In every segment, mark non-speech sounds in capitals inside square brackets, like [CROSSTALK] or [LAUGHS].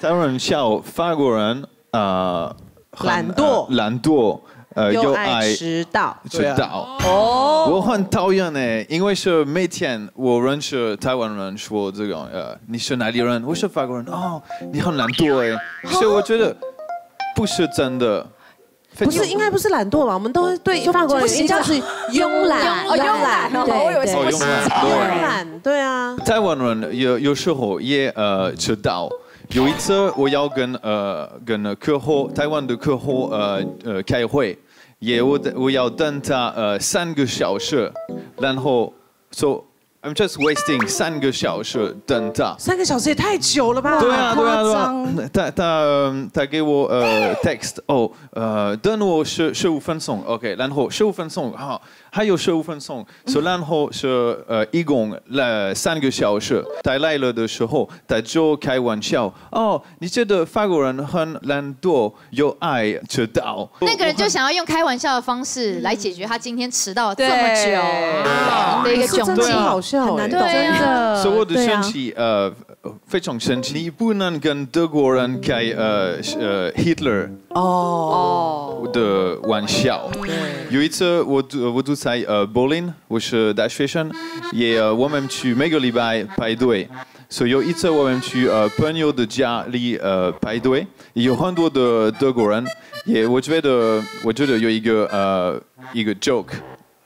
台湾人笑法国人呃懒惰呃懒惰，呃又又爱爱迟到。迟到。哦，我很讨厌呢，因为是每天我认识台湾人说这种呃你是哪里人？我是法国人哦，你很懒惰哎，所以我觉得不是真的。不是，应该不是懒惰吧？我们都对法国人不行印象是慵懒，哦慵懒哦我以为是哦慵懒对慵懒，对啊。台湾人有有时候也呃迟到。有一次我要跟呃跟客户台湾的客户呃呃开会，也我我要等他呃三个小时，然后 so I'm just wasting 三个小时等他。三个小时也太久了吧？对啊，对啊，对夸啊张。他他呃他给我呃 text 哦，呃等我十十五分钟，OK，然后十五分钟好，还有十五分钟，所以然后是呃一共了三个小时。他来了的时候，他就开玩笑哦，你觉得法国人很懒惰，又爱迟到。那个人就想要用开玩笑的方式来解决他今天迟到这么久的一个窘境好境。笑，很难懂对啊，所以我的对啊生气呃非常生气，你不能跟德国人开呃呃 Hitler。哦，的玩笑。有一次我住我住在呃柏林，我是大学生，也呃我们去每个礼拜排队。所以有一次我们去呃朋友的家里呃排队，有很多的德国人，也我觉得我觉得有一个呃一个 joke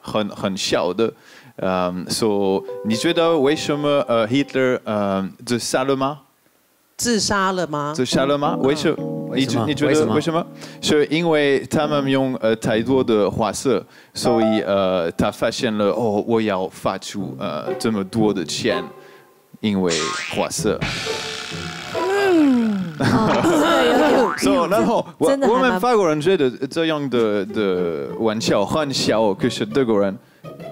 很很小的。嗯，所、以你觉得为什么呃 Hitler 呃自杀了吗？自杀了吗？自杀了吗？为什么你觉你觉得为什么？是因为他们用呃太多的花色，所以呃他发现了哦，我要发出呃这么多的钱，因为花色。所以然后我我们法国人觉得这样的的玩笑很小，可是德国人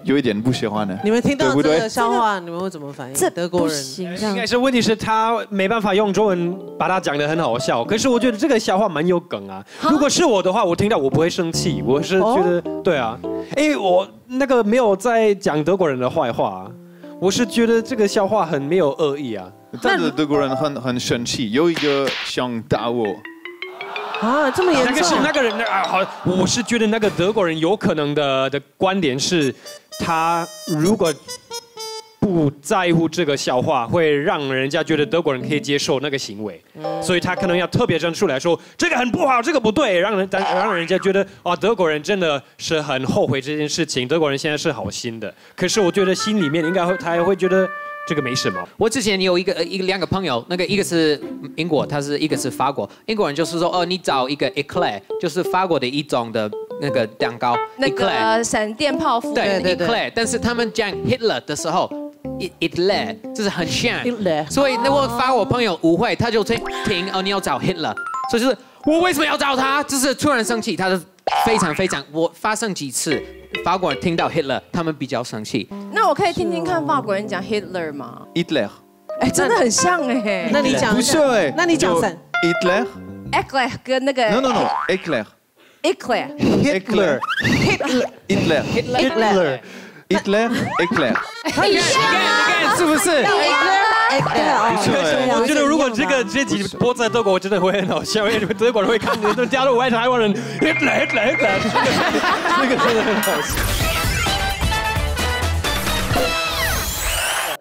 有一点不喜欢的。你们听到这个笑话，你们会怎么反应？这德国人应该。是问题是他没办法用中文把它讲得很好笑，可是我觉得这个笑话蛮有梗啊。如果是我的话，我听到我不会生气，我是觉得、对啊，因为我那个没有在讲德国人的坏话、啊，我是觉得这个笑话很没有恶意啊。但是德国人很很生气，有一个想打我。啊，这么严重？那个是那个人的啊，好，我是觉得那个德国人有可能的的观点是，他如果不在乎这个笑话，会让人家觉得德国人可以接受那个行为，所以他可能要特别站出来说这个很不好，这个不对，让人让让人家觉得啊，德国人真的是很后悔这件事情，德国人现在是好心的，可是我觉得心里面应该会他也会觉得这个没什么。我之前有一个呃一个两个朋友，那个一个是英国，他是一个是法国。英国人就是说，哦，你找一个 eclair，就是法国的一种的那个蛋糕那 eclair 个闪电泡芙，对对对 eclair，但是他们讲 Hitler 的时候，it eclair 就是很像。Hitler 所以那我发我朋友误会，他就听听哦，你要找 Hitler，所以就是我为什么要找他？就是突然生气，他就非常非常，我发生几次，法国人听到 Hitler，他们比较生气。那我可以听听看法国人讲 Hitler 吗？Hitler，哎，真的很像哎。那你讲不是哎，那你讲什么 Hitler。eclair 跟那个 No no no, Hitler. eclair Hitler. 我觉得如果这个这集播在德国，我真的会很好笑，因为德国人会看，都加入外台湾人，Hitler Hitler Hitler，那个真的很好笑。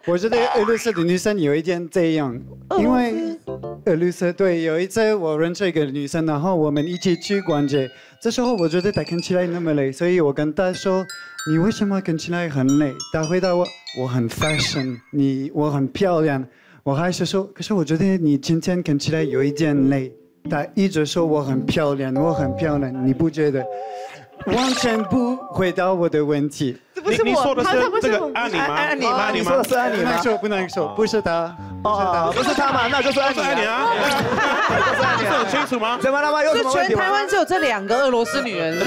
我觉得俄罗斯的女生有一点这样，因为俄罗斯对有一次我认识一个女生，然后我们一起去逛街，这时候我觉得她看起来那么累，所以我跟她说：“你为什么看起来很累？”她回答我：“我很 fashion，你我很漂亮。”我还是说：“可是我觉得你今天看起来有一点累。”她一直说我很漂亮，我很漂亮，你不觉得？完全不回答我的问题。你你说的是这个安妮吗？安妮吗？你说的是安妮吗？不能说，不能说，不是他。哦，不是他嘛，那就是安妮啊。就是安妮，[LAUGHS] 很清楚吗？怎么了吗？有什是？全台湾只有这两个俄罗斯女人，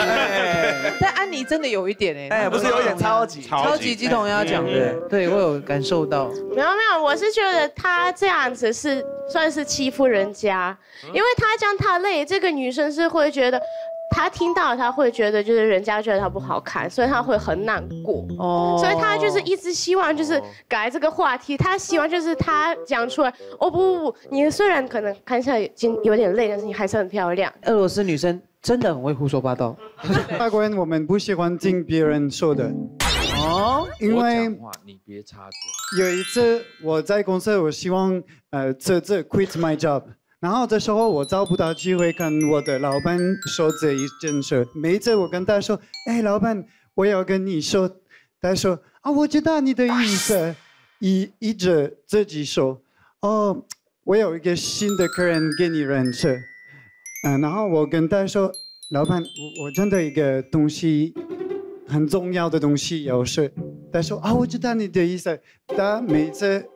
但安妮真的有一点哎，哎，不是有点超级超级鸡同要讲的，对我有感受到。没有没有，我是觉得他这样子是算是欺负人家，因为他讲他累，这个女生是会觉得他听到他会觉得就是人家觉得他不好看，所以他会很难过。哦所以他就是一直希望就是改这个话题，他希望就是他讲出来，哦不不不，你虽然可能看起来已经有点累，但是你还是很漂亮。俄罗斯女生真的很会胡说八道。外国人我们不喜欢听别人说的，哦，因为你别插嘴。有一次我在公司，我希望呃这这 quit my job，然后这时候我找不到机会跟我的老板说这一件事。每一次我跟他说，哎，老板，我要跟你说，他说啊，我知道你的意思，一一直自己说，哦，我有一个新的客人给你认识，嗯、然后我跟他说，老板，我我真的一个东西很重要的东西要说。他说啊，我知道你的意思。他每次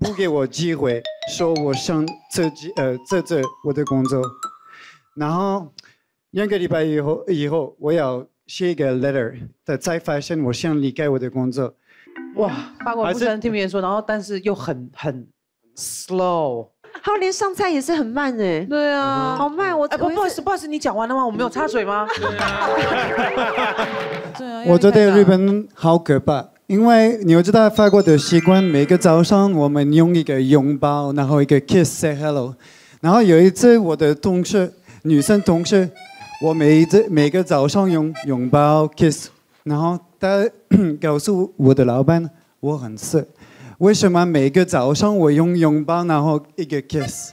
不给我机会，说我想自己呃这这我的工作，然后两个礼拜以后以后我要写一个 letter，他才发现我想离开我的工作。哇，法国人不喜欢听别人说，然后但是又很很 slow。还有连上菜也是很慢哎。对啊，好慢。我哎，不不好意思，不好意思，你讲完了吗？我没有插嘴吗？[LAUGHS] 对啊，我觉得日本好可怕，因为你知道法国的习惯，每个早上我们用一个拥抱，然后一个 kiss say hello。然后有一次我的同事，女生同事，我每一次每个早上用拥抱 kiss，然后她告诉我的老板我很色，为什么每个早上我用拥抱，然后一个 kiss？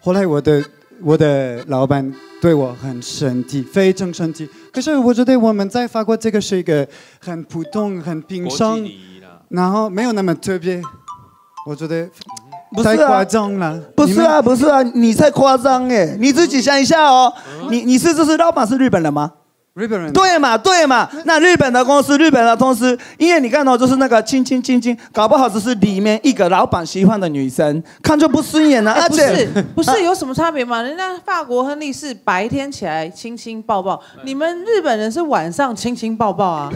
后来我的我的老板对我很生气，非常生气。可是我觉得我们在法国这个是一个很普通、很平常，然后没有那么特别。我觉得不是啊太夸张了。不是啊，不是啊，你太夸张哎！你自己想一下哦，你你是这是老板是日本人吗？日本人。对嘛对嘛，那日本的公司，日本的公司，因为你看到、就是那个亲亲亲亲，搞不好只是里面一个老板喜欢的女生，看就不顺眼了，啊不而且是不是有什么差别吗？人家法国亨利是白天起来亲亲抱抱，你们日本人是晚上亲亲抱抱啊？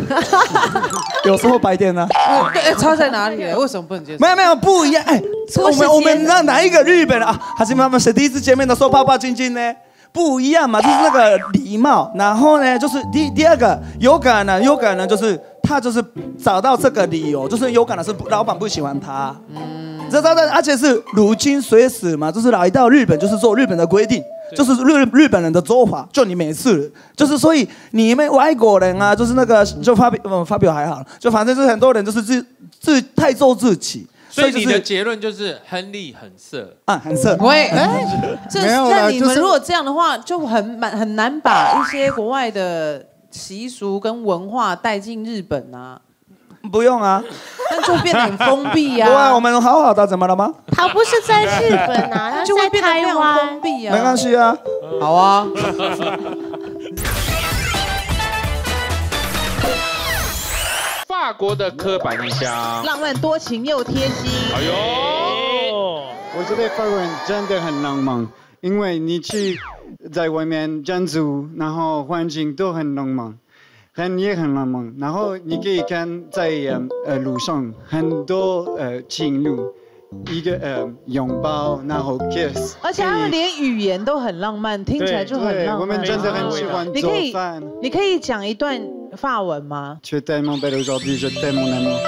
[LAUGHS] 有时候白天呢。呃 [LAUGHS] 对，哎差在哪里？[LAUGHS] 为什么不能接受？没有没有不一样，哎，我们我们那哪一个日本人啊？还是他们谁第一次见面的时候抱抱亲亲呢？不一样嘛，就是那个礼貌。然后呢，就是第第二个，有可能有可能就是他就是找到这个理由，就是有可能是老板不喜欢他。嗯，这这这，而且是如今随时嘛，就是来到日本就是做日本的规定。就是日日本人的做法，就你每次就是所以你们外国人啊，就是那个就发表嗯发表还好，就反正就是很多人就是自自太做自己，所以你的就是结论就是亨利很色啊，很色。喂，哎，[LAUGHS] 这那你们如果这样的话，就很蛮很难把一些国外的习俗跟文化带进日本啊。不用啊，那就变得很封闭呀、[LAUGHS] 对啊，我们好好的，怎么了吗？他不是在日本啊，[LAUGHS] 他就会在变得非常封。闭啊。没关系啊。好啊。法国的刻板印象，浪漫多情又贴心。哎呦，我觉得法国人真的很浪漫，因为你去在外面建筑，然后环境都很浪漫，人也很浪漫。然后你可以看在呃呃路上很多呃情侣，一个呃拥抱，然后 kiss，而且他们连语言都很浪漫，听起来就很浪漫。我们真的很喜欢你可以做饭。你可以讲一段 法文吗？ Tu es tellement belle aujourd'hui, je t'aime mon amour。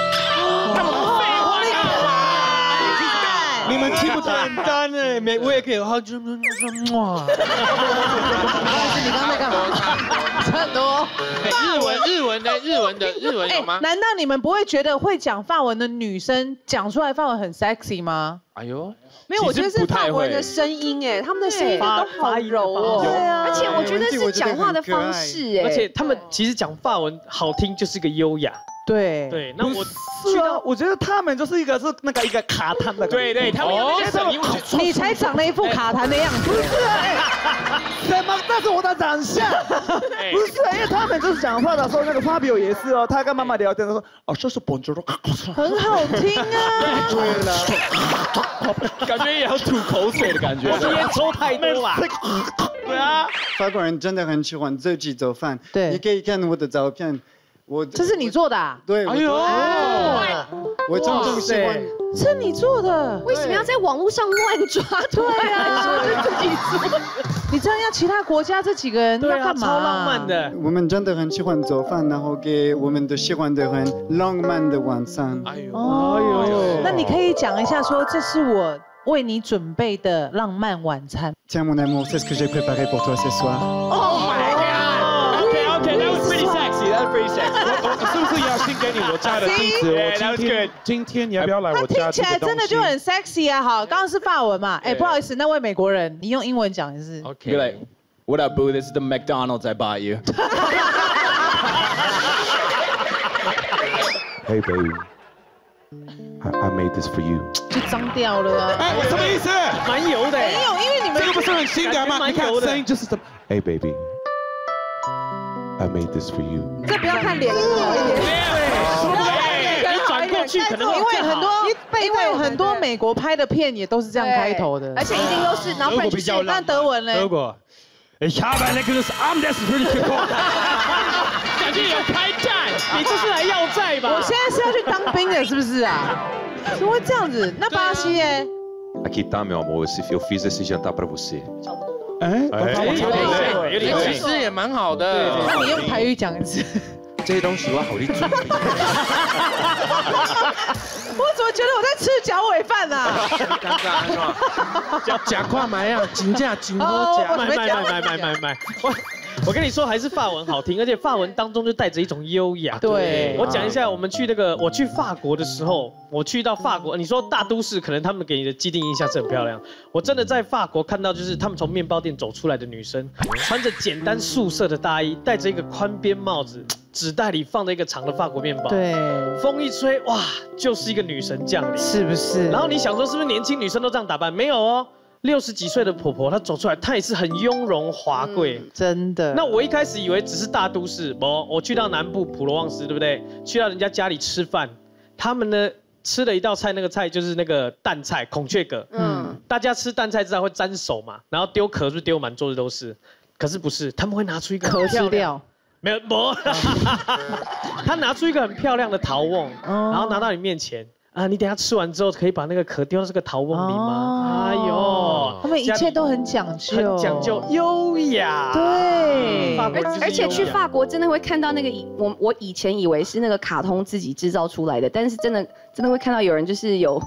听不简单哎，每我也可以好就哇。你刚刚在干嘛？差很多。日文日文的日文的日文有吗？难道你们不会觉得会讲法文的女生讲出来法文很 sexy 吗？哎呦，没有，我觉得是法国人的声音哎，他们的声音都好柔哦。对啊而且我觉得是讲话的方式哎，而且他们其实讲法文好听就是个优雅。对对，那我是啊，我觉得他们就是一个是那个一个卡痰的。对对他们有那些声音我觉得你才长了一副卡痰的样子。不是啊，什么？那是我的长相。不是啊，因为他们就是讲话的时候，那个 Fabio 也是哦，他跟妈妈聊天的时候，哦，这是 Bonjour，很好听啊。对了，感觉也要吐口水的感觉。我今天抽太多了。[LAUGHS] 对啊，法国人真的很喜欢自己做饭。对你可以看我的照片，我这是你做的啊？对，哎呦我真正喜欢。是你做的？为什么要在网络上乱抓？对啊自己做。[LAUGHS] 你这样其他国家这几个人要干嘛？超浪漫的。我们真的很喜欢做饭，然后给我们的喜欢的很浪漫的晚餐。哎呦，哎呦，那你可以讲一下，说这是我为你准备的浪漫晚餐。Tiens mon amour, c'est ce que j'ai préparé pour toi ce soir. Oh my god! Okay, okay, that was pretty sexy. That was pretty sexy. 我是不是要先给你我家的地址？ Yeah, 我 that was 今天 good. 今天你要不要来他听我家起来真的就很 sexy [LAUGHS] 啊！好，刚刚是法文嘛？哎，不好意思，那位美国人，你用英文讲一次。 You're like, what up, boo? This is the McDonald's I bought you. [LAUGHS] Hey, baby. I, I made this for you. 就脏掉了啊！哎，什么意思？蛮油的。没有，因为你们这个不是很性感吗？你看声音就是这么。 Hey, baby. I made this for you. 这不要看脸更好一点。 因为很多因为很多美国拍的片也都是这样开头的，而且一定都是，然后不然就是那德文嘞？德国。Ich habe ein leckeres Abendessen für dich gekocht。感觉有开战，[LAUGHS] 你这是来要债吧？我现在是要去当兵的，是不是啊？怎么会这样子？那巴西耶？Aqui tá, meu amor. Esse- Eu fiz esse jantar pra você. 哎，有点对其实也蛮好的。那你用台语讲一次。这些东西我好你准备。我怎么觉得我在吃脚尾饭啊？尴尬是吧？假假跨买啊，金价金哦货价，我准备讲买买买买买买。我我跟你说，还是法文好听，而且法文当中就带着一种优雅。对我讲一下，我们去那个我去法国的时候，我去到法国，你说大都市，可能他们给你的既定印象是很漂亮。我真的在法国看到，就是他们从面包店走出来的女生，穿着简单素色的大衣，戴着一个宽边帽子，纸袋里放着一个长的法国面包。对，风一吹，哇，就是一个女神降临，是不是？然后你想说，是不是年轻女生都这样打扮？没有哦，六十几岁的婆婆她走出来，她也是很雍容华贵。真的。那我一开始以为只是大都市，不，我去到南部普罗旺斯，对不对？去到人家家里吃饭，他们呢吃了一道菜，那个菜就是那个蛋菜孔雀蛤。嗯，大家吃蛋菜知道会沾手嘛，然后丢壳是丢满桌子都是？可是不是，他们会拿出一个壳吃掉。没有，不，[LAUGHS] 他拿出一个很漂亮的陶瓮，然后拿到你面前。啊，你等下吃完之后可以把那个壳丢到这个陶瓮里吗？哎呦，他们一切都很讲究，很讲究优雅。对，而且去法国真的会看到那个以我我以前以为是那个卡通自己制造出来的，但是真的真的会看到有人就是有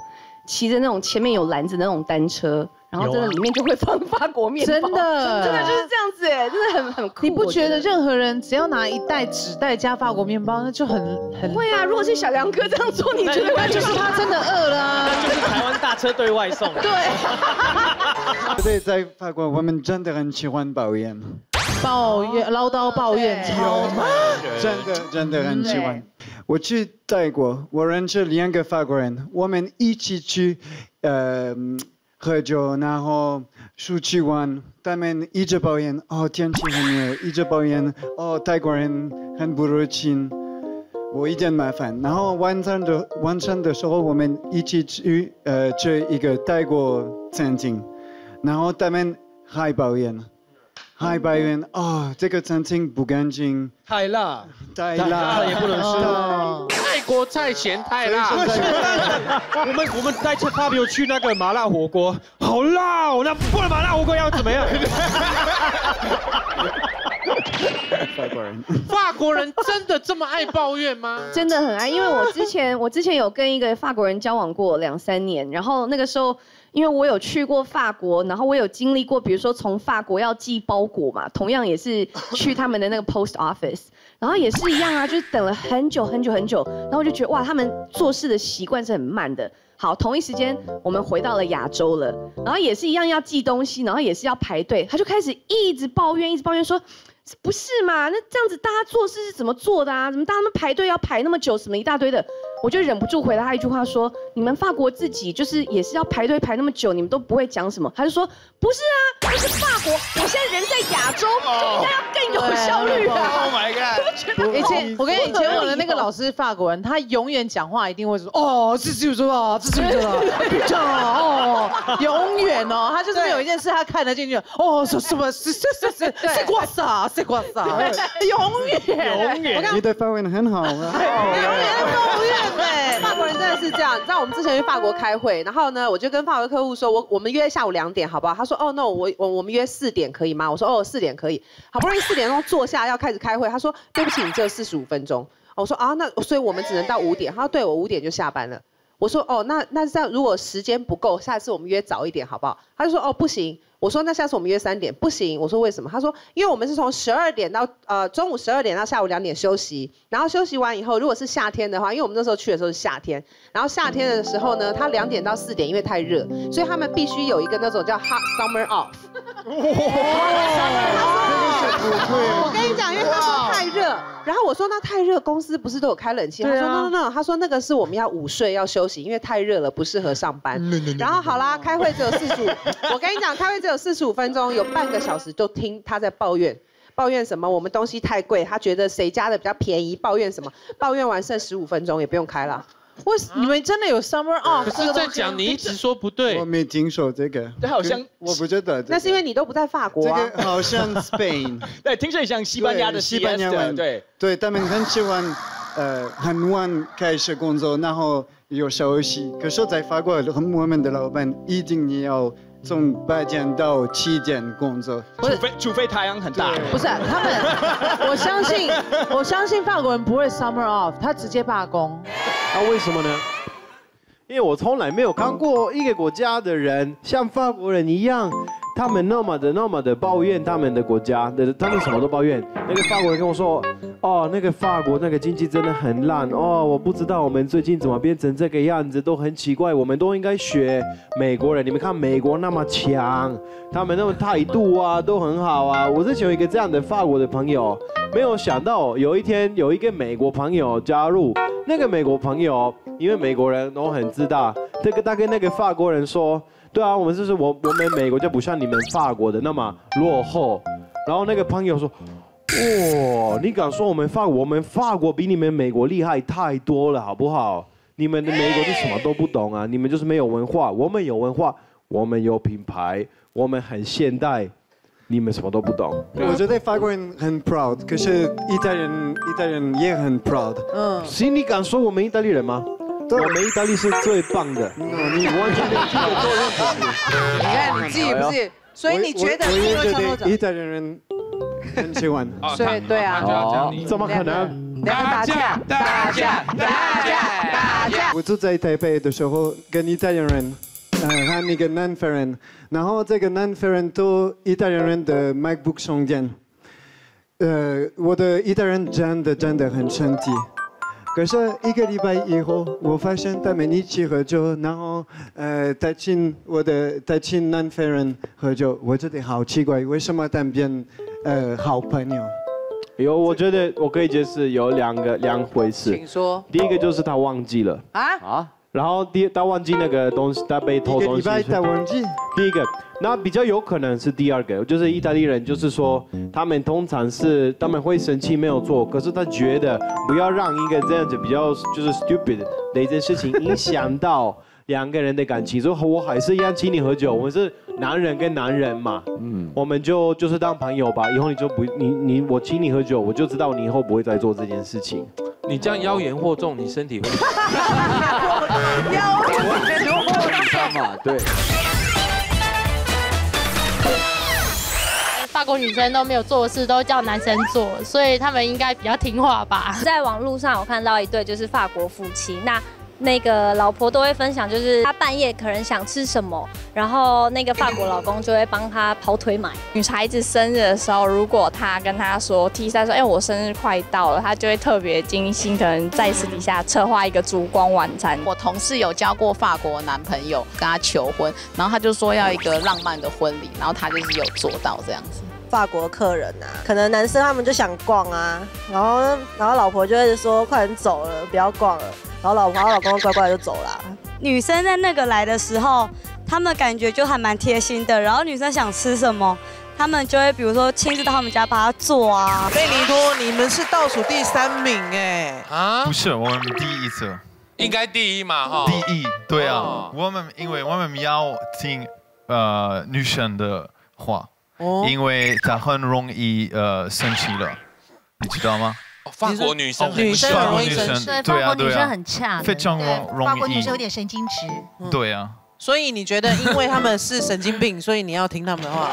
骑着那种前面有篮子的那种单车，然后真的里面就会放法国面包，真的。真的就是这样子哎，真的很很酷。你不觉得。任何人只要拿一袋纸袋加法国面包，那就很很会啊？如果是小梁哥这样做，你觉得那就是他真的饿了就是台湾大车队外送。对，[LAUGHS] 对，在法国我们真的很喜欢抱怨，抱怨唠叨抱怨超满，真的真的很喜欢。我去泰国，我认识两个法国人，我们一起去呃喝酒，然后出去玩。他们一直抱怨哦天气很热，一直抱怨哦泰国人很不热情。我一点麻烦，然后晚上的晚上的时候，我们一起去呃去一个泰国餐厅，然后他们还抱怨，还抱怨哦这个餐厅不干净，太辣，太辣也不能哦吃。泰国菜咸太辣。我们我们带着 Fabio 去那个麻辣火锅，好辣哦！那不然麻辣火锅要怎么样？法国人，法国人真的这么爱抱怨吗？真的很爱，因为我之前我之前有跟一个法国人交往过两三年，然后那个时候因为我有去过法国，然后我有经历过，比如说从法国要寄包裹嘛，同样也是去他们的那个 post office，然后也是一样啊，就是等了很久很久很久，然后我就觉得哇，他们做事的习惯是很慢的。好，同一时间我们回到了亚洲了，然后也是一样要寄东西，然后也是要排队，他就开始一直抱怨，一直抱怨说。不是嘛？那这样子大家做事是怎么做的啊？怎么大家们排队要排那么久，什么一大堆的？我就忍不住回答他一句话说：你们法国自己就是也是要排队排那么久，你们都不会讲什么？他就说不是啊，这是法国，我现在人在亚洲，就应该要更有效率啊。Oh my god！[LAUGHS] 以前我跟你以前我的那个老师法国人，他永远讲话一定会说哦，这是什么，这是什么，比较哦，永远哦，他就是有一件事他看得进去，哦，说什么是是是是是瓜啥是瓜啥，永远永远，你的发文很好啊。抱怨对，法国人真的是这样。你知道我们之前去法国开会，然后呢，我就跟法国客户说，我我们约下午两点，好不好？他说，哦，no，我我我我们约四点可以吗？我说哦四点可以，好不容易四点钟坐下要开始开会，他说对不起，你只有四十五分钟。我说啊那所以我们只能到五点，他说对我五点就下班了。我说哦，那那这样如果时间不够，下次我们约早一点好不好？他就说哦不行。我说那下次我们约三点，不行。我说为什么？他说因为我们是从十二点到呃中午十二点到下午两点休息，然后休息完以后，如果是夏天的话，因为我们那时候去的时候是夏天，然后夏天的时候呢，他两点到四点因为太热，所以他们必须有一个那种叫 hot summer off。我跟你讲，因为他说太热，然后我说那太热，公司不是都有开冷气？他说 no no no，他说那个是我们要午睡要休息，因为太热了不适合上班。[LAUGHS] 然后好啦，开会只有四十五，我跟你讲，开会只有四十五分钟，有半个小时就听他在抱怨，抱怨什么？我们东西太贵，他觉得谁家的比较便宜，抱怨什么？抱怨完剩十五分钟也不用开了。为你们真的有 summer off？可是在讲你一直说不对，我没听说这个。这，好像我不觉得。那是因为你都不在法国啊。这个好像 [LAUGHS] Spain。对，听说你像西班牙的西班牙文。对对，他们很喜欢呃很晚开始工作，然后有休息。可是，在法国，我们的老板一定要从八点到七点工作，除非除非太阳很大。不是他们，[LAUGHS] 我相信我相信法国人不会 summer off，他直接罢工。那为什么呢？因为我从来没有看过一个国家的人像法国人一样，他们那么的那么的抱怨他们的国家，的他们什么都抱怨。那个法国人跟我说：“哦，那个法国那个经济真的很烂哦，我不知道我们最近怎么变成这个样子，都很奇怪。我们都应该学美国人，你们看美国那么强，他们那么态度啊都很好啊。”我之前有一个这样的法国的朋友，没有想到有一天有一个美国朋友加入。那个美国朋友，因为美国人都很自大，这个他跟那个法国人说：“对啊，我们就是我我们美国就不像你们法国的那么落后。”然后那个朋友说：“哇，你敢说我们法我们法国比你们美国厉害太多了，好不好？你们的美国是什么都不懂啊，你们就是没有文化，我们有文化，我们有品牌，我们很现代。”你们什么都不懂。我觉得法国人很 proud，可是意大利人意大利人也很 proud。嗯，行你敢说我们意大利人吗？我们意大利是最棒的。你完全没有做任何事。你看你记不记？所以你觉得？我也觉得意大利人很喜欢。所以对啊。哦，怎么可能？打架打架打架打架！我住在台北的时候，跟意大利人。和一个南非人，然后这个南非人都意大利人的 MacBook 充电。呃，我的意大利人真的真的很生气。可是一个礼拜以后，我发现他们一起喝酒，然后呃他请我的他请南非人喝酒，我觉得好奇怪，为什么他们变呃好朋友？有，我觉得我可以解释有两个两回事。请说。第一个就是他忘记了。啊啊。然后第他忘记那个东西，他被偷东西。他忘记。第一个，那比较有可能是第二个，就是意大利人，就是说他们通常是他们会生气没有做，可是他觉得不要让一个这样子比较就是 stupid 的一件事情影响到两个人的感情，所以我还是一样请你喝酒，我们是男人跟男人嘛，嗯，我们就就是当朋友吧，以后你就不你你我请你喝酒，我就知道你以后不会再做这件事情。你这样妖言惑众，你身体会。妖言惑众嘛，对。法国女生都没有做的事，都叫男生做，所以他们应该比较听话吧。在网络上，我看到一对就是法国夫妻，那。那个老婆都会分享，就是她半夜可能想吃什么，然后那个法国老公就会帮她跑腿买。女孩子生日的时候，如果她跟她说，T 三说，哎，我生日快到了，她就会特别精心，可能在私底下策划一个烛光晚餐。我同事有交过法国男朋友，跟他求婚，然后他就说要一个浪漫的婚礼，然后他就是有做到这样子。法国客人啊，可能男生他们就想逛啊，然后然后老婆就会说，快点走了，不要逛了。然后老婆、老公乖乖就走了。女生在那个来的时候，他们感觉就还蛮贴心的。然后女生想吃什么，他们就会比如说亲自到他们家帮她做啊。贝尼托，你们是倒数第三名哎。啊？不是，我们第一次。应该第一嘛哈。第一，对啊。我们因为我们要听呃女生的话，因为她很容易呃生气了，你知道吗？法国女生，女生很容易生气，对，法国女生很恰，非常容易。法国女生有点神经质。对啊。所以你觉得因为他们是神经病，所以你要听他们的话？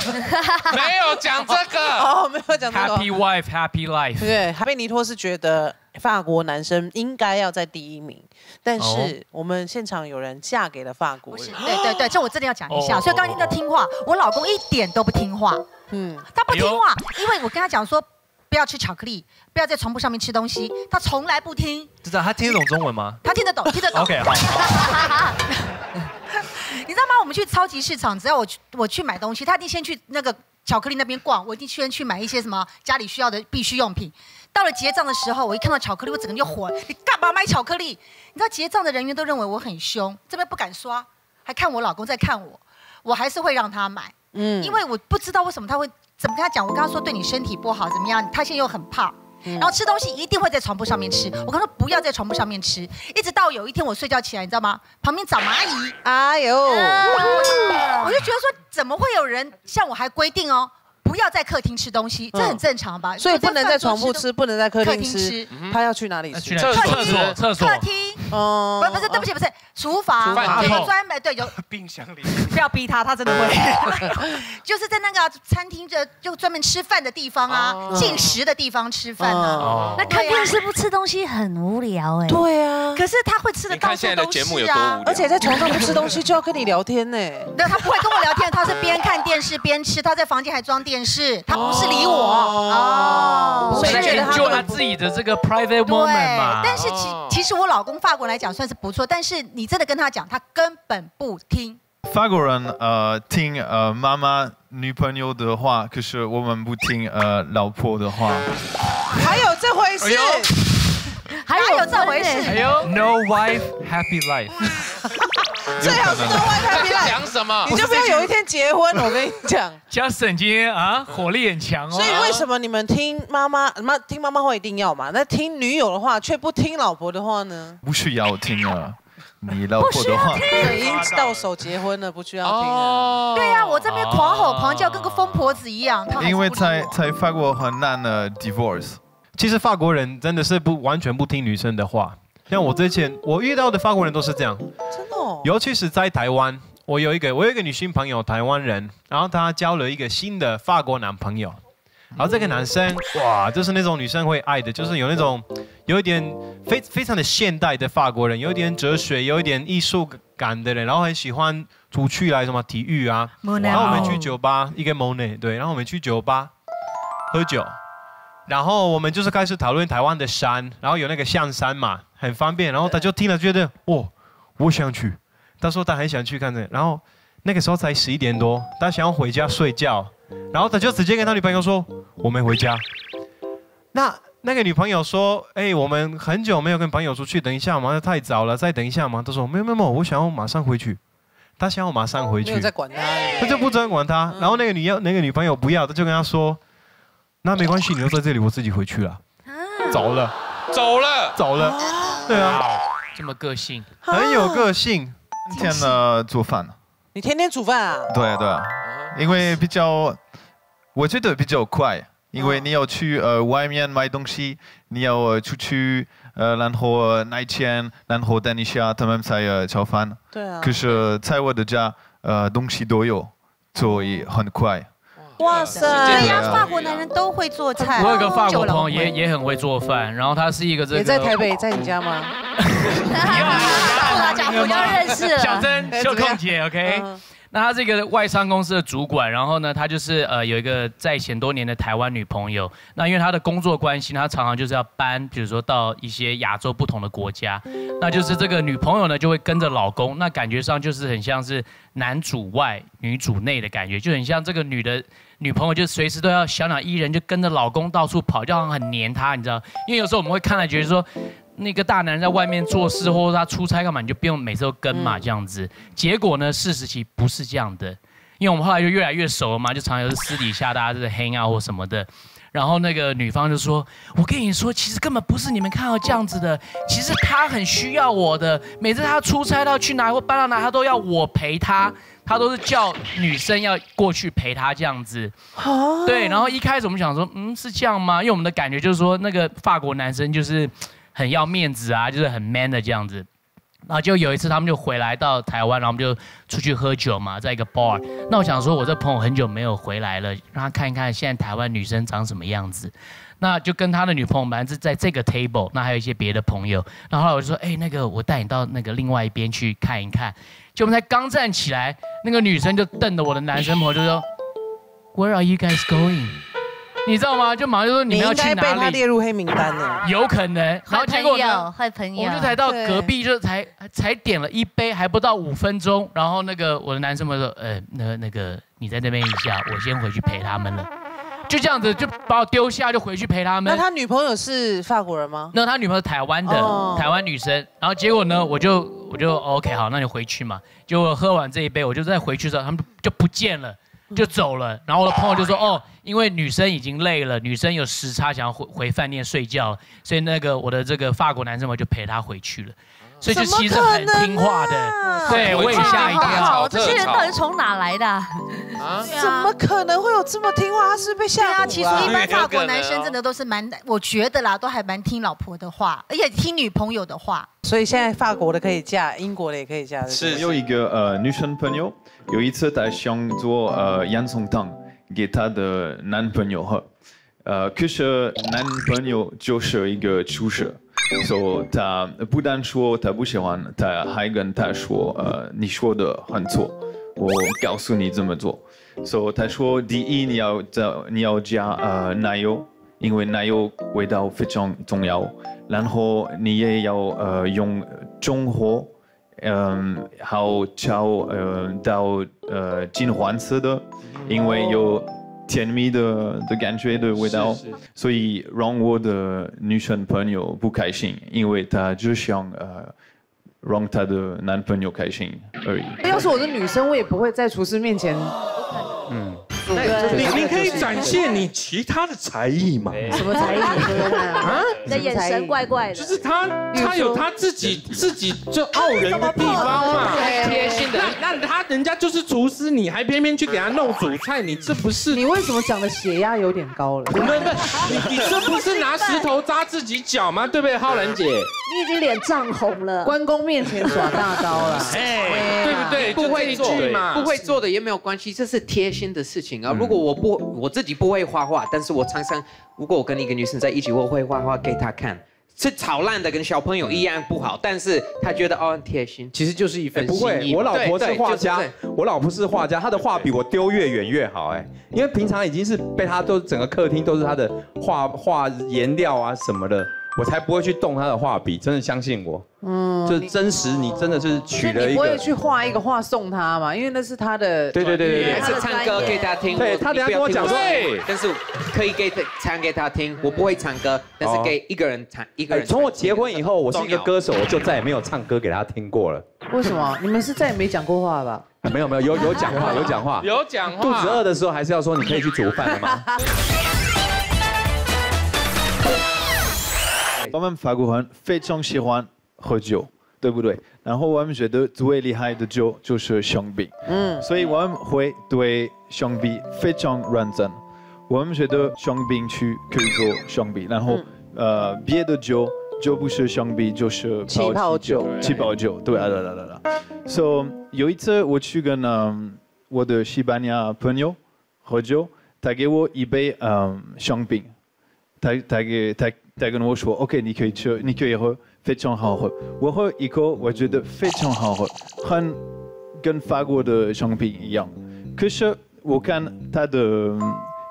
[LAUGHS] 没有讲这个 [LAUGHS] 哦，没有讲这个。Happy wife, happy life。对，哈贝尼托是觉得法国男生应该要在第一名，但哦是我们现场有人嫁给了法国人。对对对，这我真的要讲一下。哦所以刚刚听到听话，我老公一点都不听话。嗯，他不听话，因为我跟他讲说不要吃巧克力，不要在床铺上面吃东西，他从来不听。知道他听得懂中文吗？[LAUGHS] 他听得懂，听得懂。OK，好。[LAUGHS] 你知道吗？我们去超级市场，只要我去我去买东西，他一定先去那个巧克力那边逛，我一定先去买一些什么家里需要的必需用品。到了结账的时候，我一看到巧克力，我整个人就火了。你干嘛买巧克力？你知道结账的人员都认为我很凶，这边不敢刷，还看我老公在看我，我还是会让他买。嗯因为我不知道为什么他会怎么跟他讲，我跟他说对你身体不好怎么样，他现在又很怕。然后吃东西一定会在床铺上面吃，我跟他说不要在床铺上面吃，一直到有一天我睡觉起来，你知道吗？旁边长蚂蚁，哎呦，我就觉得说怎么会有人像我还规定哦，不要在客厅吃东西，这很正常吧？嗯所以不能在床铺吃吃，不能在客厅吃吃。他要去哪里吃？去厕所厕所客厅，哦不不是，对不起，不是厨房，厨房有专门对有 [LAUGHS] 冰箱里。不要逼他，他真的会。[LAUGHS] [LAUGHS] 就是在那个餐厅的就专门吃饭的地方啊，进食的地方吃饭哦啊。那看电视不吃东西很无聊哎。对啊，可是他会吃的到处都是啊。而且在床上不吃东西就要跟你聊天呢。那他不会跟我聊天，他是边看电视边吃，他在房间还装电视，他不是理我哦，所以觉得他就他自己的这个 private moment 嘛。但是其其实我老公法国人来讲算是不错，但是你真的跟他讲，他根本不听。法国人呃听呃妈妈女朋友的话，可是我们不听呃老婆的话。还有这回事？还有这回事？哎呦，No wife, happy life。[LAUGHS] 最好是 happy life 讲什么你就不要有一天结婚，我跟你讲。[LAUGHS] Justin 今天啊，火力很强哦。所以为什么你们听妈妈妈听妈妈话一定要嘛？那听女友的话却不听老婆的话呢？不需要听啊你老婆的话。[LAUGHS] 对，已经到手结婚了，不需要听了。对呀、我这边狂吼狂叫，跟个疯婆子一样。因为在在法国很难的 divorce。其实法国人真的是不完全不听女生的话，像我之前我遇到的法国人都是这样，真的哦。尤其是在台湾，我有一个我有一个女性朋友，台湾人，然后她交了一个新的法国男朋友，然后这个男生哇，就是那种女生会爱的，就是有那种有一点非非常的现代的法国人，有一点哲学，有一点艺术感的人，然后很喜欢出去来什么体育啊，然后我们去酒吧，一个 Monet 对，然后我们去酒吧喝酒。然后我们就是开始讨论台湾的山，然后有那个象山嘛，很方便。然后他就听了觉得，哦，我想去。他说他很想去看这个，然后那个时候才十一点多，他想要回家睡觉，然后他就直接跟他女朋友说，我没回家。那那个女朋友说，哎，我们很久没有跟朋友出去，等一下嘛，太早了，再等一下嘛。他说没有没有没有，我想要马上回去。他想要马上回去没有，在管他。他就不准管他。然后那个女要那个女朋友不要，他就跟他说，那没关系，你就在这里，我自己回去了，走了，走了，走了，对啊，这么个性，很有个性。天呢做饭，你天天煮饭啊？对啊对。啊，因为比较，我觉得比较快，因为你要去呃外面买东西，你要呃出去呃然后呃拿钱，然后等一下他们才呃炒饭。对啊。可是在我的家呃东西都有，所以很快。哇塞！对呀、啊法国男人都会做菜。我有个法国朋友也也很会做饭，然后他是一个这个也在台北，在你家吗？不啦，讲我就认识了。小珍秀控姐，OK。那他这个外商公司的主管，然后呢，他就是呃有一个在前多年的台湾女朋友。那因为他的工作关系，他常常就是要搬，比如说到一些亚洲不同的国家。那就是这个女朋友呢，就会跟着老公，那感觉上就是很像是男主外女主内的感觉，就很像这个女的女朋友就随时都要小鸟依人，就跟着老公到处跑，就好像很黏他，你知道？因为有时候我们会看来觉得说。那个大男人在外面做事，或者他出差干嘛，你就不用每次都跟嘛，这样子。结果呢，事实其实不是这样的，因为我们后来就越来越熟了嘛，就常常是私底下大家就是 hang out 或什么的。然后那个女方就说：“我跟你说，其实根本不是你们看到这样子的，其实他很需要我的。每次他出差到去哪或搬到哪，他都要我陪他，他都是叫女生要过去陪他这样子。对，然后一开始我们想说，嗯，是这样吗？因为我们的感觉就是说，那个法国男生就是很要面子啊，就是很 man 的这样子。然后就有一次他们就回来到台湾，然后我们就出去喝酒嘛，在一个 bar。那我想说，我这朋友很久没有回来了，让他看一看现在台湾女生长什么样子。那就跟他的女朋友们是在这个 table，那还有一些别的朋友。然后后来我就说，哎，那个我带你到那个另外一边去看一看。就我们才刚站起来，那个女生就瞪着我的男生朋友就说，Where are you guys going？你知道吗？就马上就说你们要去哪里？被他列入黑名单了。有可能。然后结果呢？坏朋友。我们就才到隔壁，就才才点了一杯，还不到五分钟。然后那个我的男生朋友说，呃，那那个你在那边一下，我先回去陪他们了。就这样子就把我丢下，就回去陪他们。那他女朋友是法国人吗？那他女朋友台湾的台湾女生。然后结果呢，我就我就 OK 好，那你回去嘛。结果喝完这一杯，我就再回去的时候，他们就不见了，就走了。然后我的朋友就说，哦，因为女生已经累了，女生有时差，想要回回饭店睡觉，所以那个我的这个法国男生我就陪她回去了。所以就其实很听话的，对，我也吓一跳。这些人到底从哪来的？啊？怎么可能会有这么听话？他是被吓对啊？其实一般法国男生真的都是蛮，我觉得啦，都还蛮听老婆的话，而且听女朋友的话。所以现在法国的可以嫁，英国的也可以嫁。是有一个呃女生朋友，有一次她想做呃洋葱汤给她的男朋友喝，呃，可是男朋友就是一个厨师。所以他不但说他不喜欢，他还跟他说：“呃，你说的很错，我告诉你怎么做。”所以他说：“第一，你要加你要加呃奶油，因为奶油味道非常重要。然后你也要呃用中火，嗯，好炒呃到呃金黄色的，因为有。”甜蜜的的感觉的味道，所以让我的女生朋友不开心，因为她就想呃让她的男朋友开心而已。要是我是女生，我也不会在厨师面前，嗯。你你可以展现你其他的才艺嘛？什么才艺？啊？你的眼神怪怪的。就是他，他有他自己自己就傲人的地方嘛。贴心的。那那他人家就是厨师，你还偏偏去给他弄主菜，你这不是？你为什么讲的血压有点高了？不不，你你这不是拿石头扎自己脚吗？对不对，浩然姐？你已经脸涨红了。关公面前耍大刀了。[LAUGHS] 哎，对不对？不会做不会做的也没有关系，这是贴心的事情啊。如果我不我自己不会画画，但是我常常如果我跟一个女生在一起，我会画画给她看，是炒烂的，跟小朋友一样不好，但是她觉得哦很贴心，其实就是一份心意。我老婆是画家，我老婆是画家，她的画比我丢越远越好哎，因为平常已经是被她都整个客厅都是她的画画颜料啊什么的。我才不会去动他的画笔，真的相信我。嗯，就是真实，你真的是取了一个。你不会去画一个画送他嘛？因为那是他的。对对对对对。是唱歌给他听。对他等下跟我讲说，但是可以给他唱给他听。我不会唱歌，但是给一个人唱一个人。从我结婚以后，我是一个歌手，我就再也没有唱歌给他听过了。为什么？你们是再也没讲过话吧？没有没有，有有讲话，[LAUGHS] 有讲话，有讲话。肚子饿的时候还是要说，你可以去煮饭的吗？[LAUGHS] 我们法国人非常喜欢喝酒，对不对？然后我们觉得最厉害的酒就是香槟，嗯，所以我们会对香槟非常认真。我们觉得香槟区可以做香槟，然后呃别的酒就不是香槟，就是气泡酒，气泡酒，对啊，对对对对。So 有一次我去跟嗯我的西班牙朋友喝酒，他给我一杯嗯香槟，他他给他。他跟我说：“OK，你可以吃，你可以喝，非常好喝。我喝一口，我觉得非常好喝，很跟法国的香槟一样。可是我看它的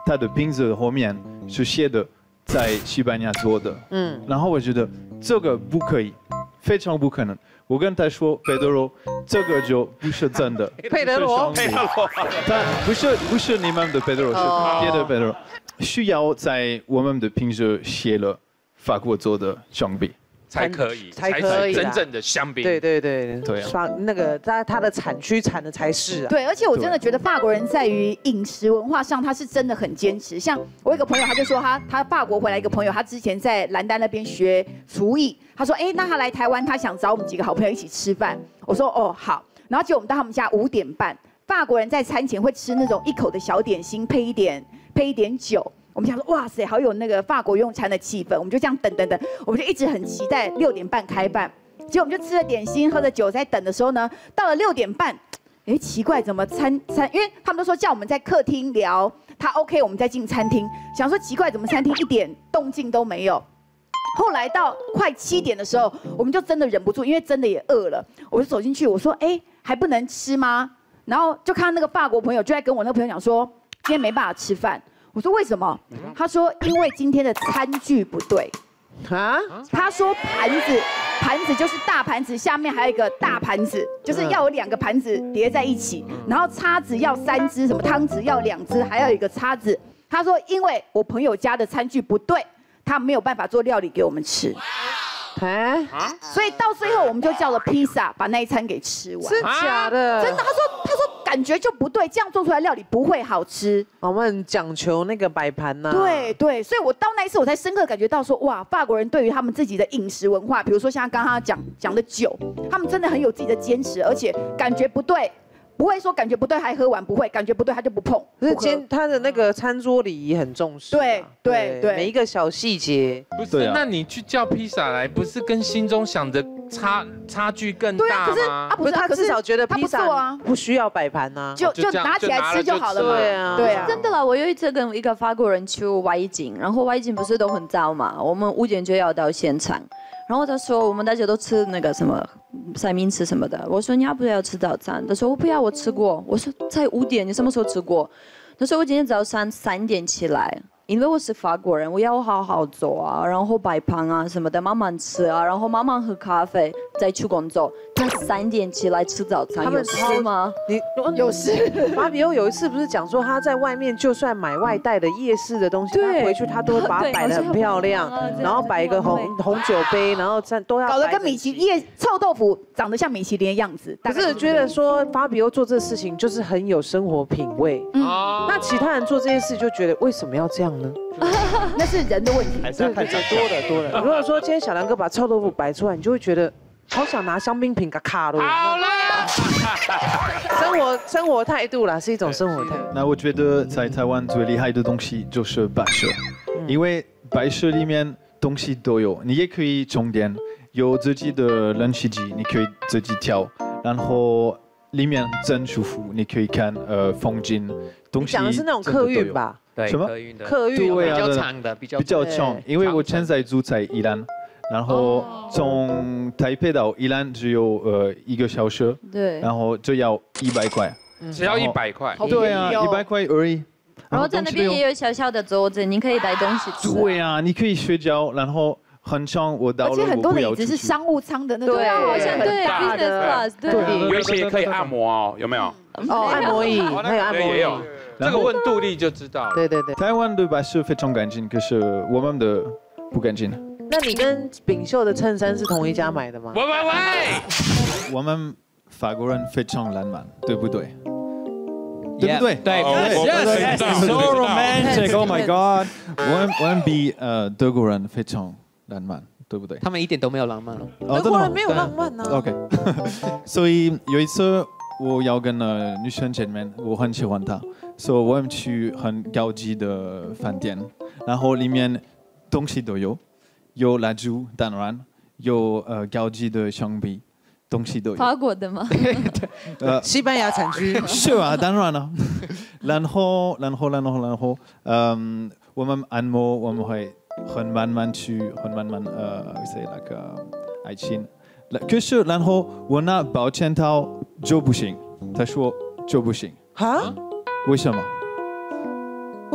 它的瓶子后面是写的在西班牙做的，嗯，然后我觉得这个不可以，非常不可能。我跟他说，佩德罗，这个就不是真的。[LAUGHS] 佩德罗，佩德罗，但不是不是你们的佩德罗，是别的佩德罗，需要在我们的瓶子写了。”法国做的香槟才可以，才可以真正的香槟。对对对对，法那个它它的产区产的才是啊。对，而且我真的觉得法国人在于饮食文化上，他是真的很坚持。像我有个朋友，他就说他他法国回来一个朋友，他之前在兰丹那边学厨艺，他说哎，那他来台湾，他想找我们几个好朋友一起吃饭。我说哦好，然后结果我们到他们家五点半，法国人在餐前会吃那种一口的小点心，配一点配一点酒。我们想说，哇塞，好有那个法国用餐的气氛，我们就这样等等等，我们就一直很期待六点半开饭，结果我们就吃了点心，喝着酒，在等的时候呢，到了六点半，哎，奇怪，怎么餐餐？因为他们都说叫我们在客厅聊，他 OK，我们再进餐厅。想说奇怪，怎么餐厅一点动静都没有？后来到快七点的时候，我们就真的忍不住，因为真的也饿了，我就走进去，我说：“哎，还不能吃吗？”然后就看到那个法国朋友就在跟我那个朋友讲说：“今天没办法吃饭。”我说：“为什么？”他说：“因为今天的餐具不对。”啊？他说盘子，盘子就是大盘子，下面还有一个大盘子，就是要有两个盘子叠在一起，然后叉子要三只，什么汤匙要两只，还要一个叉子。他说：“因为我朋友家的餐具不对。”他没有办法做料理给我们吃，哎，所以到最后我们就叫了披萨，把那一餐给吃完。是假的？真的？他说感觉就不对，这样做出来料理不会好吃。我们很讲求那个摆盘呐。对对，所以我到那一次我才深刻感觉到说，哇，法国人对于他们自己的饮食文化，比如说像刚刚讲讲的酒，他们真的很有自己的坚持，而且感觉不对。不会说感觉不对还喝完，不会感觉不对他就不碰。是今他的那个餐桌礼仪很重视。对对对，每一个小细节。不是，那你去叫披萨来，不是跟心中想的差差距更大吗？不是，他至少觉得披萨啊不需要摆盘呐，就就拿起来吃就好了嘛。对啊，对啊。真的啦，我有一次跟一个法国人去外景，然后外景不是都很糟嘛，我们五点就要到现场。然后他说我们大家都吃那个什么三明治什么的，我说你要不要吃早餐？他说我不要，我吃过。我说才五点，你什么时候吃过？他说我今天早上三点起来。因为我是法国人，我要好好做啊，然后摆盘啊什么的，慢慢吃啊，然后慢慢喝咖啡，再去工作。他三点起来吃早餐，他们吃吗？你有事？马比欧有一次不是讲说他在外面就算买外带的夜市的东西，他回去他都会把它摆得很漂亮，[LAUGHS] 然后摆一个红红酒杯，然后在都要搞得跟米其夜臭豆腐长得像米其林的样子。可是觉得说法比欧做这事情就是很有生活品味。嗯，那其他人做这件事就觉得为什么要这样呢？[LAUGHS] 那是人的问题，还是要看多了多了。如果说今天小梁哥把臭豆腐摆出来，你就会觉得好想拿香槟瓶给卡了。好了，[LAUGHS] 生活生活态度啦，是一种生活态度。那我觉得在台湾最厉害的东西就是摆设，因为摆设里面东西都有，你也可以充电，有自己的冷气机，你可以自己调，然后里面真舒服，你可以看呃风景。东西讲的是那种客运吧？什么客运的？客运比较长的，比较比较长。因为我现在住在宜兰，然后从台北到宜兰只有呃一个小时，对，然后就要一百块，只要一百块，对啊，一百块而已。然后在那边也有小小的桌子，你可以带东西吃。对啊，你可以睡觉，然后很长，我到了而且很多的椅子是商务舱的那种，对，好像对，business class，对，有一些可以按摩哦，有没有？哦，按摩椅，还有按摩椅。这个问杜丽就知道。对对对，台湾的摆设非常干净，可是我们的不干净。那你跟炳秀的衬衫是同一家买的吗？喂喂喂！我们法国人非常浪漫，对不对？对不对？对，Yes，So romantic！Oh my God！我们我们比呃德国人非常浪漫，对不对？他们一点都没有浪漫哦。德国人没有浪漫呢。OK，[LAUGHS] 所以有一次。我要跟呃女生见面，我很喜欢她，所以我们去很高级的饭店，然后里面东西都有，有蜡烛当然，有呃高级的香槟，东西都有。法国的吗？[LAUGHS] [LAUGHS] 呃，西班牙产区。[LAUGHS] 是啊，当然了。然后，然后，然后，然后，嗯，我们按摩，我们会很慢慢去，很慢慢呃，say 那个爱情。可是，然后我拿保险套就不行，他说就不行。啊？为什么？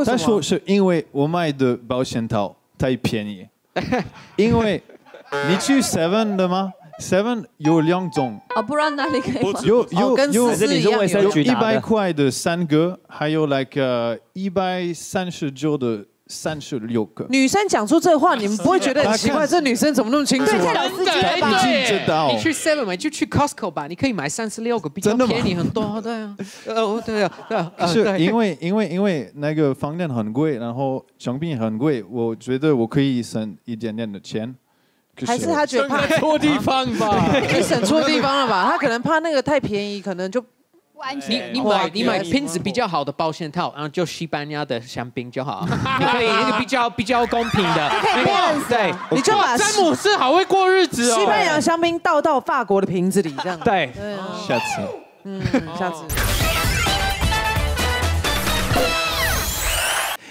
他说是因为我买的保险套太便宜。[LAUGHS] 因为你去 Seven 的吗？Seven 有两种。啊，不然哪里可以？有有有，有一百块的三个，还有 like 一百三十九的。三十六个女生讲出这话，你们不会觉得 [LAUGHS] 很奇怪？这女生怎么那么清楚？对，老师知道。你去 Seven 买就去 Costco 吧，你可以买三十六个，比较便宜很多。[LAUGHS] 对啊，呃，对啊，对啊。[LAUGHS] 是因为因为因为那个房店很贵，然后商品很贵，我觉得我可以省一点点的钱。还是他觉得怕错地方吧？你省错地方了吧？他可能怕那个太便宜，可能就。安你你买你买品质比较好的保险套，然后就西班牙的香槟就好，[LAUGHS] 你可以那个比较比较公平的。[LAUGHS] 对，你就把詹姆斯好会过日子哦。西班牙香槟倒到法国的瓶子里，这样。对，下次。嗯，下次。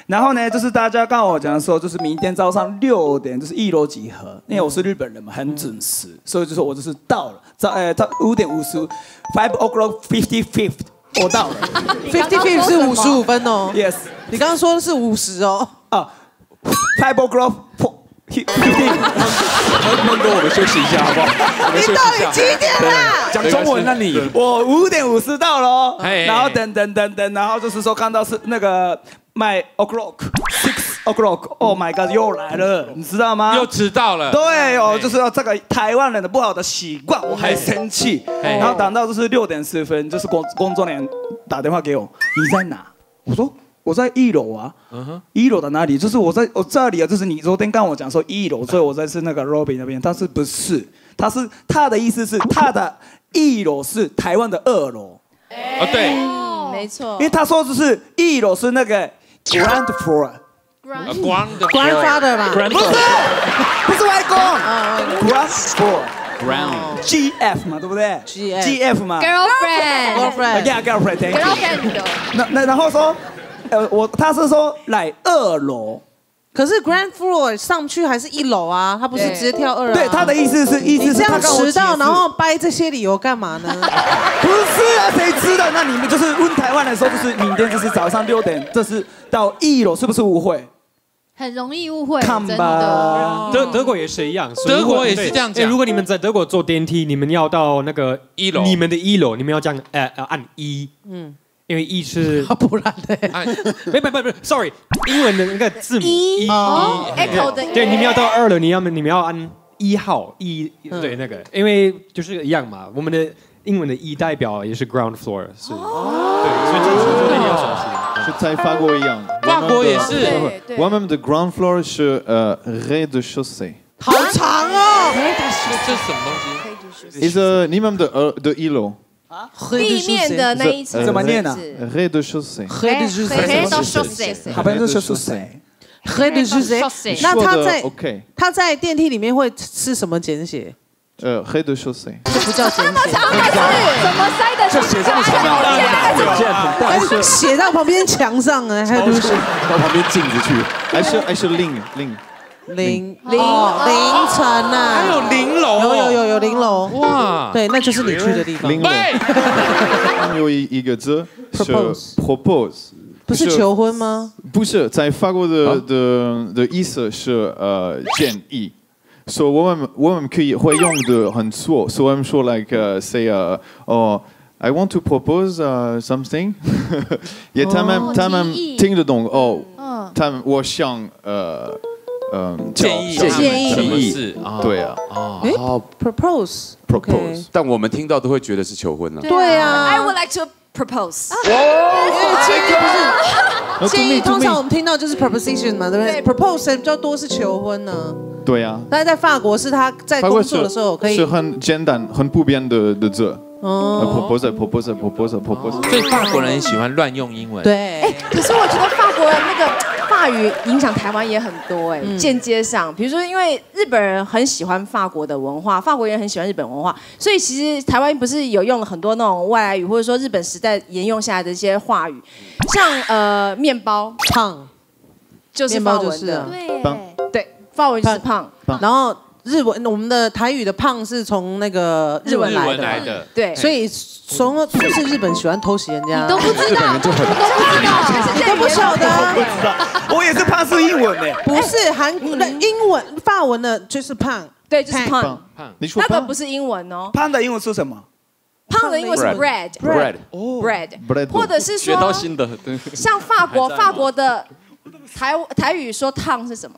然后呢，就是大家刚好我讲的时候，就是明天早上六点就是一楼集合，因为我是日本人嘛，很准时，所以就说我就是到了，早呃早五点五十，five o'clock fifty fifth，我到了 Fifty fifth 是五十五分哦。Yes，你刚刚说的是五十哦。啊，five o'clock fifty。闷哥，我们休息一下好不好？我们休息一下你到底几点啦讲中文那你！我五点五十到了然后等等等等，然后就是说看到是那个 my o'clock six o'clock，Oh my god，又来了，你知道吗？又迟到了。对哦，就是要这个台湾人的不好的习惯，我还生气。然后等到就是六点十分，就是工工作人员打电话给我，你在哪？我说我在一楼啊。嗯哼，一楼的哪里？就是我在我这里啊，就是你昨天跟我讲说一楼，所以我在是那个 Robin 那边，但是不是？他是他的意思是他的一楼是台湾的二楼，哦对，没错因为他说就是一楼是那个 ground floor，呃光的 Grandfather 吧不是不是外公，ground floor。Ground GF 嘛，对不对 GF GF 嘛 Girlfriend Girlfriend Yeah, girlfriend. Thank you. Girlfriend 那那然后说，呃，我他是说来二楼，可是 Grand Floor 上去还是一楼啊？他不是直接跳二啊？对他的意思是意思是这样迟到，然后掰这些理由干嘛呢？[LAUGHS] 不是啊，谁知道？那你们就是问台湾的时候，就是明天就是早上六点，这是到一楼，是不是误会？很容易误会，看真吧的。德德国也是一样，德国也是这样讲如果你们在德国坐电梯，你们要到那个一楼你们的一楼，你们要这样呃呃按一，嗯，因为一是 [LAUGHS] 不然的，没没没没，sorry，英文的那个字母一哦，echo 的对，你们要到二楼，你要你们要按一号一，嗯对那个，因为就是一样嘛，我们的英文的一代表也是 ground floor，所以对，所以这个这个你要小心。是在法国一样，[LAUGHS] 法国也是我们的 ground floor 是呃 rez de chaussée。好长哦。这这是什么东西？is 呃你们的呃的一楼。地面的那一层怎么念呢？那他在 OK，他在电梯里面会是什么简写？呃 rez de chaussée。这不叫简写，怎么塞得出去？哎写到旁边墙上啊，还有就是到旁边镜子去，还是还是零零零零凌晨呐，还有零楼。哦有有有有玲珑，哇。对，那就是你去的地方。玲珑。有一一个字是 Propose 不是求婚吗？不是，在法国的的的意思是呃建议，所以我们我们可以会用的很错，所以我们说 like uh, say 呃哦。I want to propose uh, something，[LAUGHS] 也他们他们听得懂哦，他们我想呃嗯建议建建议建议是啊。对啊。哎哦，propose propose，但我们听到都会觉得是求婚了。对啊。I would like to propose。因为建议不是建议，通常我们听到就是 proposition 嘛，对不对？propose 比较多是求婚呢，对啊，但是在法国是他在工作的时候可以。是很简单很普遍的的字。哦。propose propose propose propose，所以法国人喜欢乱用英文。对，哎可是我觉得法国人那个法语影响台湾也很多哎、嗯。间接上，比如说因为日本人很喜欢法国的文化，法国人很喜欢日本文化，所以其实台湾不是有用了很多那种外来语，或者说日本时代沿用下来的一些话语，像呃面包胖。就是面法文的，包就是啊。棒对，法文就是胖，然后日文我们的台语的胖是从那个日文来的，来的。对。所以从就是日本喜欢偷袭人家，你都不知道，[LAUGHS] 你都不知道。你都不晓得啊。不。知道，我也是怕是英文呢。不是韩那英文、法文的就是胖，对，就是胖，胖，你说那个不是英文哦，胖的英文是什么？胖的英文是 Bread bread bread bread，bread 或者是学到说新的，对像法国法国的台台语说烫是什么？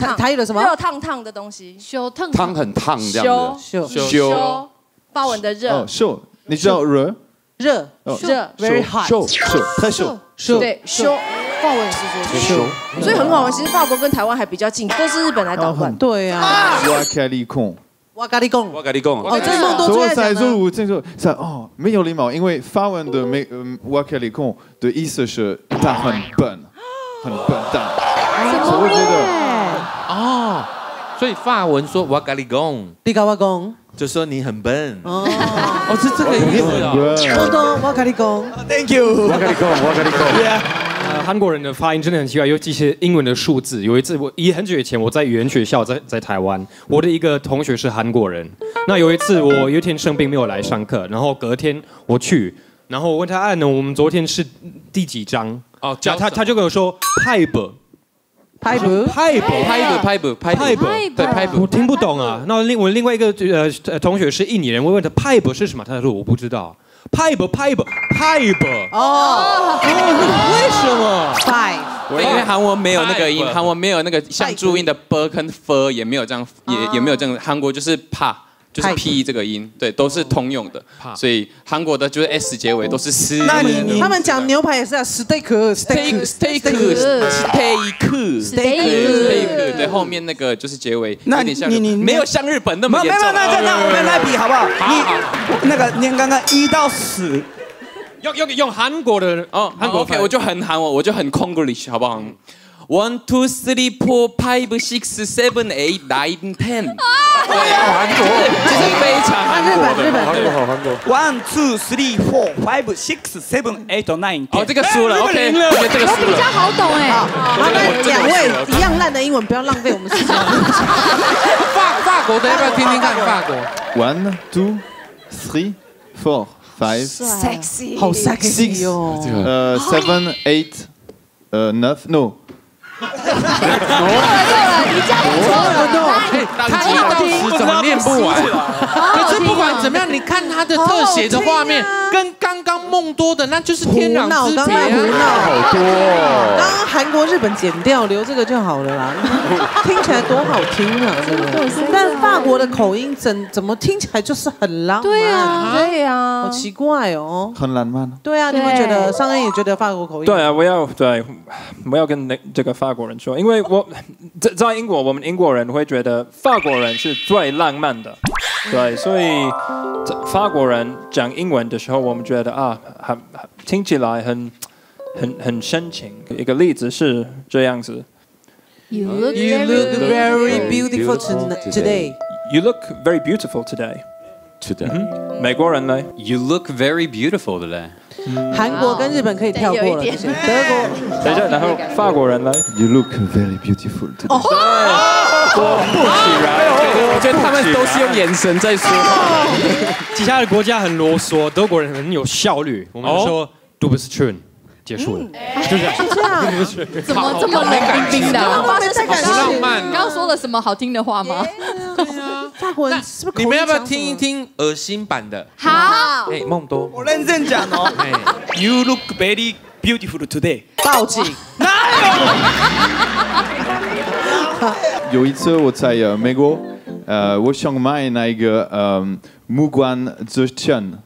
台台语的什么？热烫烫的东西，修烫烫。很烫这样子。秀修。修，法文的热。哦，秀，你知道热？热哦。热，very hot，秀秀太秀。秀对修，法文是说修，所以很好玩。其实法国跟台湾还比较近，都是日本来捣乱。对啊，哇，开利空，我跟你讲，我跟你讲，哦，这是梦多最爱讲的。才说我这个是哦没有礼貌，因为法文的没嗯我跟你讲的意思是他很笨，很笨蛋，所以我觉得哦，所以法文说我跟你讲，你跟我讲，就说你很笨。哦，哦，是这个意思啊。梦多，我跟你讲，Thank you。我跟你讲，我跟你讲。呃，韩国人的发音真的很奇怪，尤其是英文的数字。有一次，我一很久以前，我在语言学校，在在台湾，我的一个同学是韩国人。那有一次，我有一天生病没有来上课，然后隔天我去，然后我问他，啊，那我们昨天是第几章？哦，他他他就跟我说 pipe。拍不拍不拍不拍不拍拍不对 pipe 我听不懂啊。那另我另外一个呃呃同学是印尼人，我问他 pipe 是什么，他说我不知道。pipe pipe pipe 哦，为什么？我因为韩文没有那个音，韩文没有那个像注音的 b 跟 f，也没有这样，也也没有这样。韩国就是怕，就是 p 这个音，对，都是通用的。所以韩国的就是 s 结尾都是 s。那你他们讲牛排也是啊，steak steak steak steak steak，对，后面那个就是结尾有点像，没有像日本那么严重。没有，那那我们来比好不好？你那个你刚刚一到十。用用用韩国的哦，韩国 OK，我就很韩我，我就很 Konglish，好不好 1, 2, 3, 4, 5, 6, 7, 8, 9, 10. 这是非常韩国的。韩国好，韩国。One, two, three, four, five, six, seven, eight, nine, 哦，这 ten。个输了，OK，我觉得这个我输比较了。好懂哎、麻烦两位一样烂的英文，不要浪费我们时间。法法国的要不要听听看？法国 One, two, three, four, five, 好 sexy 哦！uh, seven, eight, uh, 9, no, 错了，你这样错了。他一到十怎么念不完？可是不管怎么样，你看他的特写的画面，跟刚刚梦多的那就是天壤之别啊！好多。刚刚韩国、日本剪掉，留这个就好了啦。听起来多好听啊，真的。但法国的口音怎怎么听起来就是很浪漫？对啊，对啊，好奇怪哦。很浪漫。对啊，你们觉得？上恩也觉得法国口音？对啊，我要对，我要跟那这个法国人说，因为我在在英国，我们英国人会觉得法国人是最浪漫的，对，所以法国人讲英文的时候，我们觉得啊，很听起来很很很深情。一个例子是这样子 You look very beautiful today. You look very beautiful today. Today. 美国人呢？You look very beautiful today. 韩国跟日本可以跳过了，德国。等一下，然后法国人来？You look very beautiful today. 果不其然，我觉得他们都是用眼神在说话。其他的国家很啰嗦，德国人很有效率。我们说 Du bist schön，结束了，就这样。这样，怎么这么冷冰冰的？发生什么？浪漫。刚刚说了什么好听的话吗？法国人是不是？你们要不要听一听恶心版的？好。哎，梦多，我认真讲哦。You look very beautiful today。报警。哪有有一次我在呃美国，呃，我想买那个呃暮光之城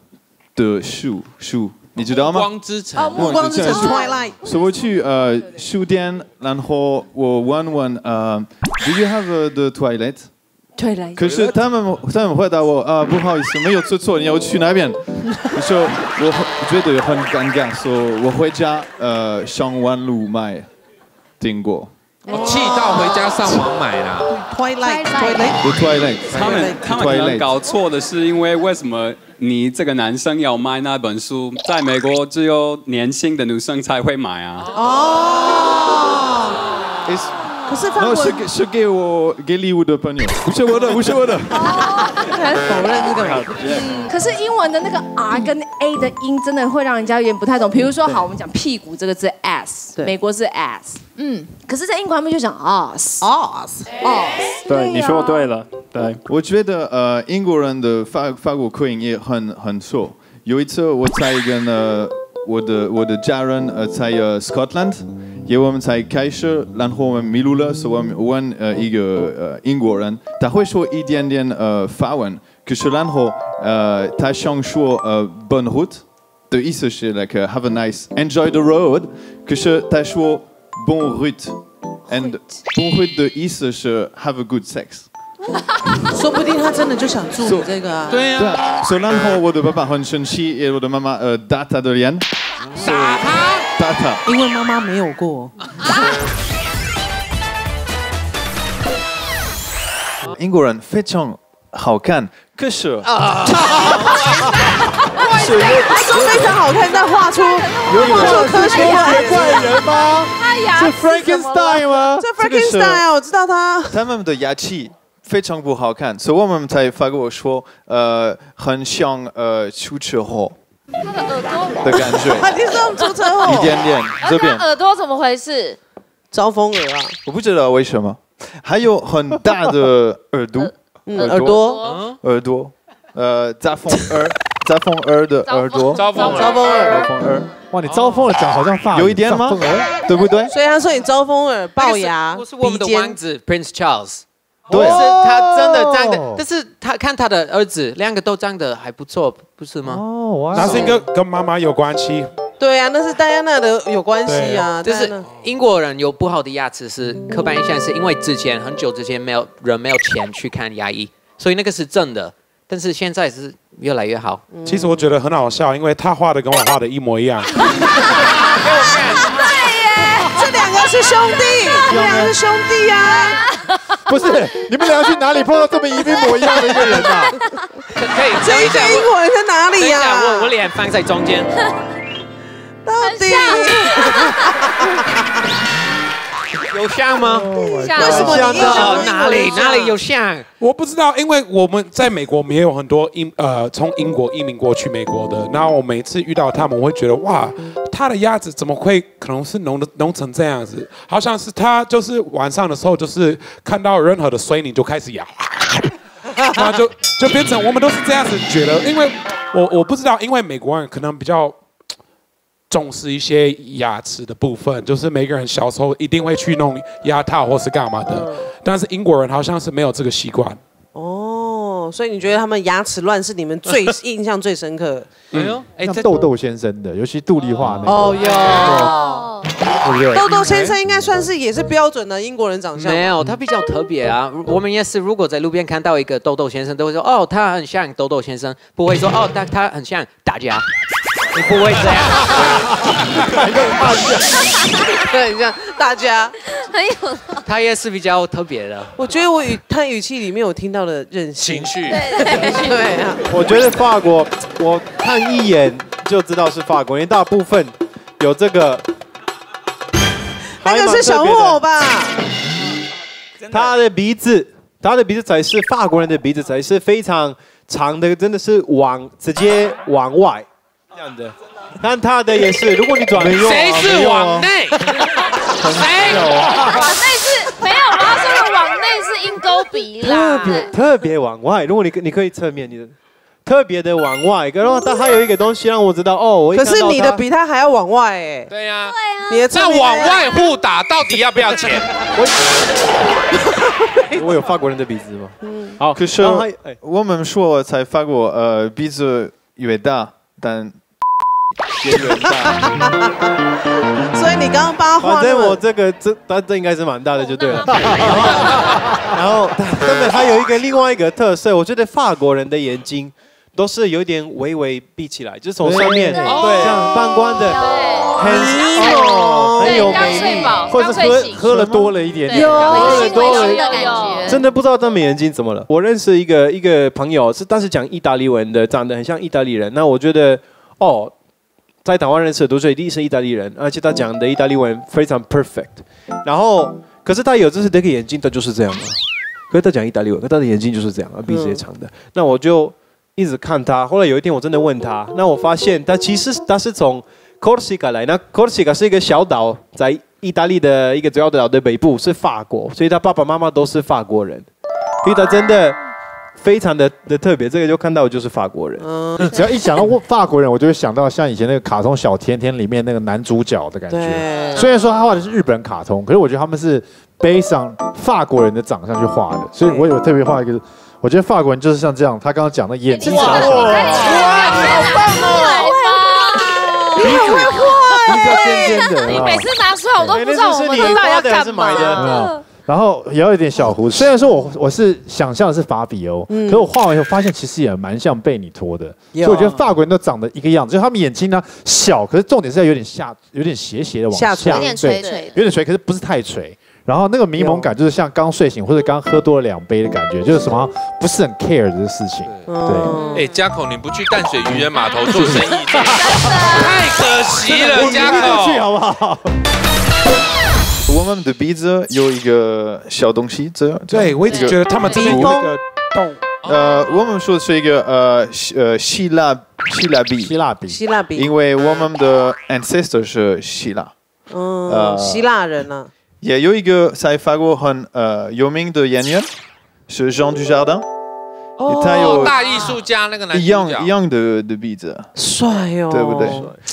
的书书，你知道吗？光之城。哦，暮光之城 Twilight。所以我去呃书店，然后我问问呃，Do you have the 可是他们他们回答我啊，不好意思，没有做错，你要去哪边？[LAUGHS] 我说我觉得很尴尬，说我回家呃上网路买订过。我气到回家上网买啦。Twilight，Twilight，他们他们可能搞错的是，因为为什么你这个男生要买那本书，在美国只有年轻的女生才会买啊？哦。可是法国是给是给我给礼物的朋友，不是我的，不是我的。否认这个。嗯，可是英文的那个 R 跟 A 的音真的会让人家有点不太懂。比如说，好，我们讲屁股这个字 s，美国是 s，嗯，可是在英国他们就讲 us，us，us。对，你说对了。对，我觉得呃英国人的法法国口音也很很错。有一次我在跟呃我的我的家人呃在呃 Scotland。因为我们才开始，然后我们迷路了，所以我们问呃一个呃英国人，他会说一点点呃法文，可是然后呃他想说呃 bonne route 的意思是 like have a nice enjoy the road，可是他说 bon route，and bon route 的意思是 have a good sex。[LAUGHS] 说不定他真的就想住你这个啊。对啊。所以然后我的爸爸很生气，也我的妈妈呃打他的脸。打他？因为妈妈没有过。英国人非常好看，可是啊，他说非常好看，但画出画出科学怪人吗？这 Frankenstein 吗？这 Frankenstein 我知道他。他们的牙齿非常不好看，所以我们才发给我说，呃，很像呃出车祸的感觉。[LAUGHS] 你说出车祸？一点点，这边耳朵怎么回事？招风耳啊！我不知道为什么。还有很大的耳朵，耳朵，耳朵，呃，招风耳，招风耳的耳朵，招风招风耳，招风耳。哇，你招风耳讲好像发有一点吗？对不对？所以他说你招风耳、龅牙、不是我们的王子 Prince Charles，对，的，但是他看他的儿子，两个都长得还不错，不是吗？哦，哇，那是一个跟妈妈有关系。对啊，那是戴安娜的有关系啊。就是英国人有不好的牙齿是刻板印象，是因为之前很久之前没有人没有钱去看牙医，所以那个是正的。但是现在是越来越好。其实我觉得很好笑，因为他画的跟我画的一模一样。[LAUGHS] 兄弟，你们俩是兄弟呀。不是，你们两个去哪里碰到这么一模一样的一个人啊？可以，这一个英国人在哪里呀？我我脸放在中间。到底有像吗？像为什么你哪里哪里有像？我不知道，因为我们在美国也有很多英呃从英国移民过去美国的，然后我每次遇到他们，我会觉得哇，他的鸭子怎么会可能是浓的浓成这样子？好像是他就是晚上的时候，就是看到任何的水泥就开始咬，[LAUGHS] 然后就就变成我们都是这样子觉得，因为我我不知道，因为美国人可能比较。重视一些牙齿的部分，就是每个人小时候一定会去弄牙套或是干嘛的，但是英国人好像是没有这个习惯。哦，所以你觉得他们牙齿乱是你们最印象最深刻？[LAUGHS] 哎呦，哎，豆豆先生的，尤其杜丽化那个。哦哟，豆豆先生应该算是也是标准的英国人长相。没有，他比较特别啊。我们也是，如果在路边看到一个豆豆先生，都会说哦，他很像豆豆先生，不会说哦，他他很像大家。你不会这样，对，你像大家很有，他也是比较特别的。我觉得我语他语气里面有听到的任性情绪，对对啊。我觉得法国，我看一眼就知道是法国，因为大部分有这个，那个是小木偶吧？他的鼻子，他的鼻子才是法国人的鼻子，才是非常长的，真的是往直接往外。这样的，但他的也是，如果你转谁是往内？谁？往内是没有吗？他说的往内是鹰钩鼻啦。特别特别往外，如果你你可以侧面，你的特别的往外，然后他还有一个东西让我知道哦，我可是你的比他还要往外哎。对呀，你的那往外互打到底要不要钱？[LAUGHS] 我有法国人的鼻子吗？嗯，好，可是我们说才法国，呃，鼻子越大，但。[LAUGHS] 所以你刚刚八画，反正我这个这，但这应该是蛮大的，就对了。[LAUGHS] 然后，[LAUGHS] 根本还有一个另外一个特色，我觉得法国人的眼睛都是有点微微闭起来，就是从上面对这样半关的，很哦，很有美丽，或者喝喝了多了一点点，喝了多了感觉，真的不知道他们眼睛怎么了。我认识一个一个朋友，是当时讲意大利文的，长得很像意大利人。那我觉得，哦。在台湾认识的都是一是意大利人，而且他讲的意大利文非常 perfect。然后，可是他有就是这个眼睛，他就是这样嘛。可是他讲意大利文，可他的眼睛就是这样，鼻子也长的。那我就一直看他。后来有一天我真的问他，那我发现他其实他是从 Corsica 来。那 Corsica 是一个小岛，在意大利的一个主要的岛的北部，是法国，所以他爸爸妈妈都是法国人。所以他真的。非常的的特别，这个就看到就是法国人。嗯，只要一想到法国人，我就会想到像以前那个卡通小甜甜里面那个男主角的感觉。虽然说他画的是日本卡通，可是我觉得他们是背上法国人的长相去画的，所以我有特别画一个。我觉得法国人就是像这样，他刚刚讲的眼睛小小，哇，好棒哦！你很会画，鼻子尖尖的。你每次拿出来我都不知道我们到底要干嘛。然后也有一点小胡子。虽然说我我是想象的是法比欧，可是我画完以后发现其实也蛮像贝尼托的，所以我觉得法国人都长得一个样子，就是他们眼睛呢小，可是重点是要有点下，有点斜斜的往下垂下，有点垂垂有点垂，可是不是太垂。然后那个迷蒙感就是像刚睡醒或者刚喝多了两杯的感觉，就是什么不是很 care 的事情。对，哎，嘉口，你不去淡水渔人码头做生意，[LAUGHS] 太可惜了，嘉口。去好不好？我们的鼻子有一个小东西，这样。对我一直觉得他们这边有那个洞。呃，我们说是一个呃希呃希腊希腊币，希腊币，希腊币。因为我们的 ancestor 是希腊，嗯，呃希腊人啊，也有一个在法国很呃有名的演员是 Jean Dujardin，他有哦大艺术家那个男一样一样的的鼻子，帅哦，对不对？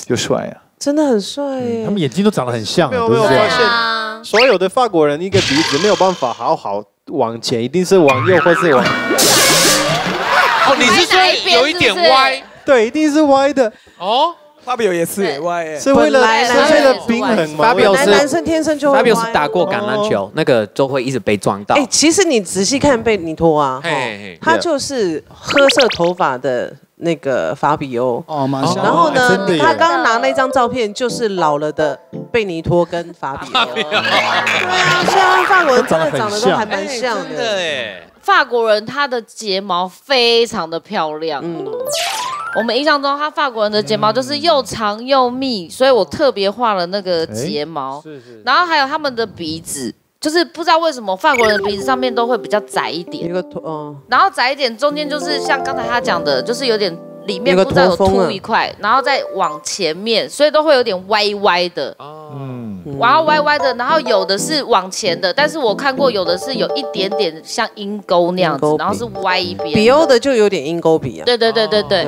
又帅啊！真的很帅耶他。们眼睛都长得很像，没有没有发现，所有的法国人一个鼻子没有办法好好往前，一定是往右或是往。哦，你是说有一点歪？对，一定是歪的。哦，法比欧也是歪耶，是为了是为了平衡嘛？法比欧是男生天生就会法比欧是打过橄榄球，那个就会一直被撞到。哎，其实你仔细看贝尼托啊，嘿嘿他就是褐色头发的那个法比欧。哦，蛮像。然后呢他刚刚拿那张照片就是老了的贝尼托跟法比欧。对啊，虽然法国人真的长得都还蛮像的。哎，法国人他的睫毛非常的漂亮。嗯，我们印象中，他法国人的睫毛就是又长又密，所以我特别画了那个睫毛。是是。然后还有他们的鼻子，就是不知道为什么法国人的鼻子上面都会比较窄一点，一个嗯，然后窄一点，中间就是像刚才他讲的，就是有点里面不知道有凸一块，然后再往前面，所以都会有点歪歪的。嗯，然后歪歪的，然后有的是往前的，但是我看过有的是有一点点像鹰钩那样子然后是歪一边。比欧的就有点鹰钩鼻啊。对对对对对。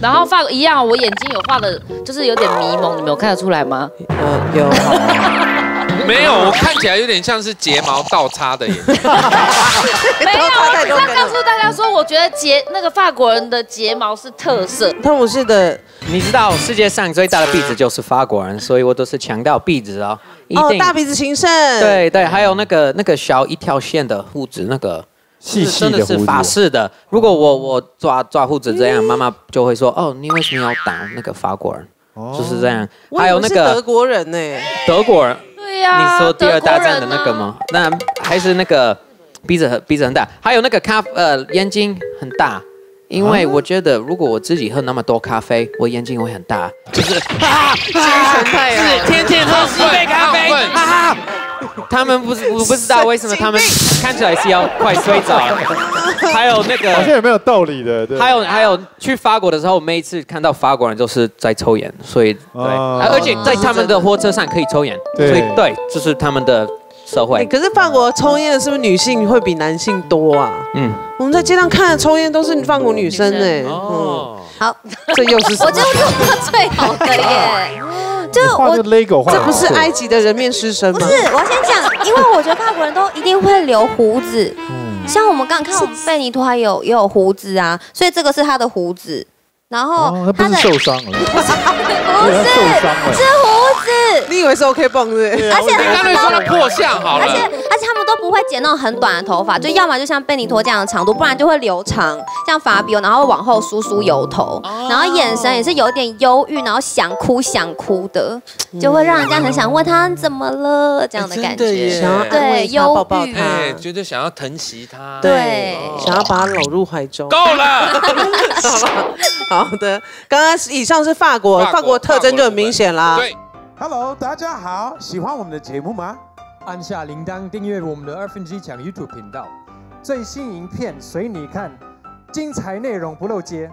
然后发一样，我眼睛有画的，就是有点迷蒙，你们有看得出来吗？呃，有。[LAUGHS] 没有，我看起来有点像是睫毛倒插的眼睛。[LAUGHS] 没有，我只是要告诉大家说，我觉得睫那个法国人的睫毛是特色。汤姆士的，你知道世界上最大的鼻子就是法国人，所以我都是强调鼻子哦，一哦，定。大鼻子情圣。对对，还有那个那个小一条线的胡子，那个细细的是法式的。如果我我抓抓胡子这样，妈妈就会说：“哦，你为什么要打那个法国人？”就是这样。还有那个德国人呢。德国人，对呀、你说第二大战的那个吗？那还是那个鼻子很鼻子很大，还有那个咖呃眼睛很大。因为我觉得，如果我自己喝那么多咖啡，我眼睛会很大，就是啊，精神太是天天喝十杯咖啡啊！[LAUGHS] 他们不是我不知道为什么他们看起来是要快睡着了。[LAUGHS] 还有那个好像也没有道理的。对还有还有去法国的时候，每一次看到法国人都是在抽烟，所以对，哦而且在他们的火车上可以抽烟，所以对，这是他们的社哎，会。可是法国抽烟的是不是女性会比男性多啊？嗯，我们在街上看的抽烟都是法国女生哎。哦，好，这又是我就做过最好的耶。就我这不是埃及的人面狮身吗？不是，我先讲，因为我觉得法国人都一定会留胡子，像我们刚刚看我们贝尼托还有也有胡子啊，所以这个是他的胡子，然后哦，不他的是受伤了，[LAUGHS] 不是 [LAUGHS] 是胡子，你以为是 OK 绷是？而且你刚才说的破相好了。而且而且他们都不会剪那种很短的头发，就要么就像贝尼托这样的长度，不然就会留长，像法比欧，然后往后梳梳油头，然后眼神也是有点忧郁，然后想哭想哭的，就会让人家很想问他怎么了这样的感觉，想要安对忧抱抱郁，哎，他，觉得想要疼惜他。对，想要把他搂入怀中。够了。[LAUGHS] 好的，刚刚以上是法国，法国法国特征就很明显啦。对，Hello，大家好，喜欢我们的节目吗？按下铃铛订阅我们的二分之一讲 YouTube 频道，最新影片随你看，精彩内容不漏接。